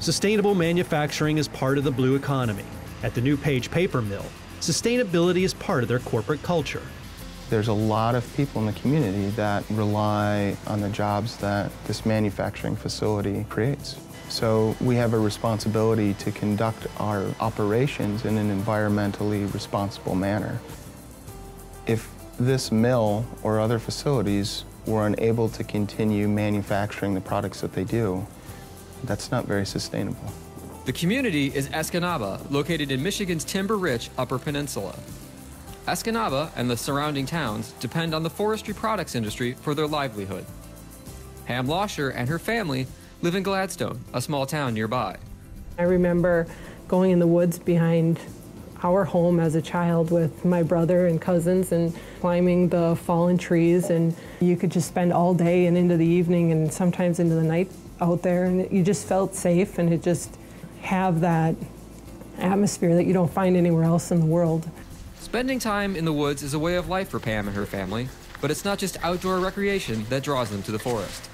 Sustainable manufacturing is part of the blue economy. At the New Page Paper Mill, sustainability is part of their corporate culture. There's a lot of people in the community that rely on the jobs that this manufacturing facility creates. So we have a responsibility to conduct our operations in an environmentally responsible manner. If this mill or other facilities were unable to continue manufacturing the products that they do, that's not very sustainable. The community is Escanaba, located in Michigan's timber-rich Upper Peninsula. Escanaba and the surrounding towns depend on the forestry products industry for their livelihood. Pam Losher and her family live in Gladstone, a small town nearby. I remember going in the woods behind our home as a child with my brother and cousins and climbing the fallen trees and you could just spend all day and into the evening and sometimes into the night out there and you just felt safe and it just have that atmosphere that you don't find anywhere else in the world. Spending time in the woods is a way of life for Pam and her family, but it's not just outdoor recreation that draws them to the forest.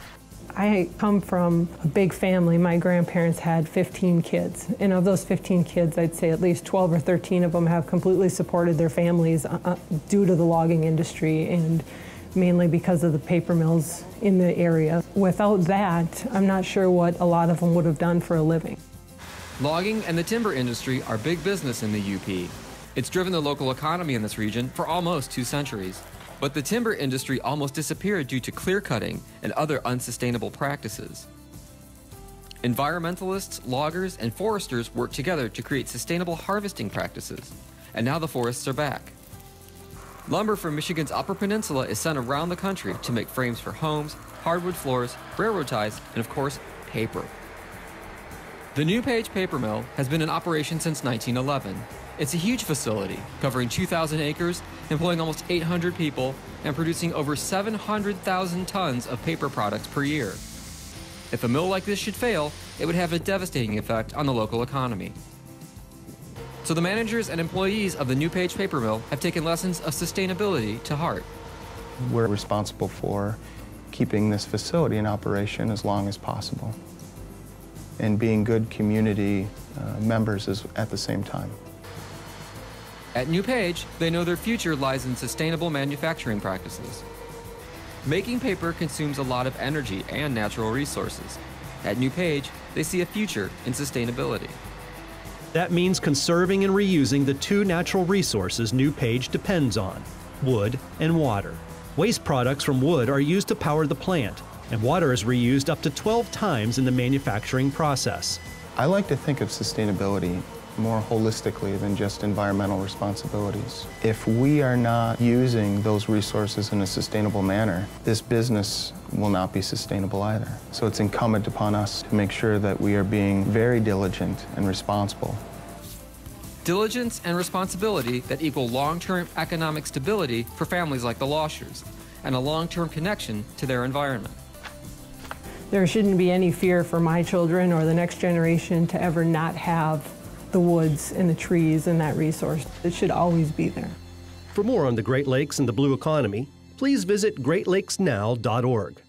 I come from a big family. My grandparents had 15 kids, and of those 15 kids, I'd say at least 12 or 13 of them have completely supported their families uh, uh, due to the logging industry and mainly because of the paper mills in the area. Without that, I'm not sure what a lot of them would have done for a living. Logging and the timber industry are big business in the UP. It's driven the local economy in this region for almost two centuries. But the timber industry almost disappeared due to clear cutting and other unsustainable practices. Environmentalists, loggers, and foresters worked together to create sustainable harvesting practices, and now the forests are back. Lumber from Michigan's Upper Peninsula is sent around the country to make frames for homes, hardwood floors, railroad ties, and of course, paper. The New Page Paper Mill has been in operation since 1911 it's a huge facility covering 2,000 acres, employing almost 800 people, and producing over 700,000 tons of paper products per year. If a mill like this should fail, it would have a devastating effect on the local economy. So the managers and employees of the New Page Paper Mill have taken lessons of sustainability to heart. We're responsible for keeping this facility in operation as long as possible and being good community uh, members as, at the same time. At New Page, they know their future lies in sustainable manufacturing practices. Making paper consumes a lot of energy and natural resources. At New Page, they see a future in sustainability. That means conserving and reusing the two natural resources New Page depends on wood and water. Waste products from wood are used to power the plant, and water is reused up to 12 times in the manufacturing process. I like to think of sustainability more holistically than just environmental responsibilities. If we are not using those resources in a sustainable manner, this business will not be sustainable either. So it's incumbent upon us to make sure that we are being very diligent and responsible. Diligence and responsibility that equal long-term economic stability for families like the Loshers and a long-term connection to their environment. There shouldn't be any fear for my children or the next generation to ever not have the woods and the trees and that resource. It should always be there. For more on the Great Lakes and the blue economy, please visit greatlakesnow.org.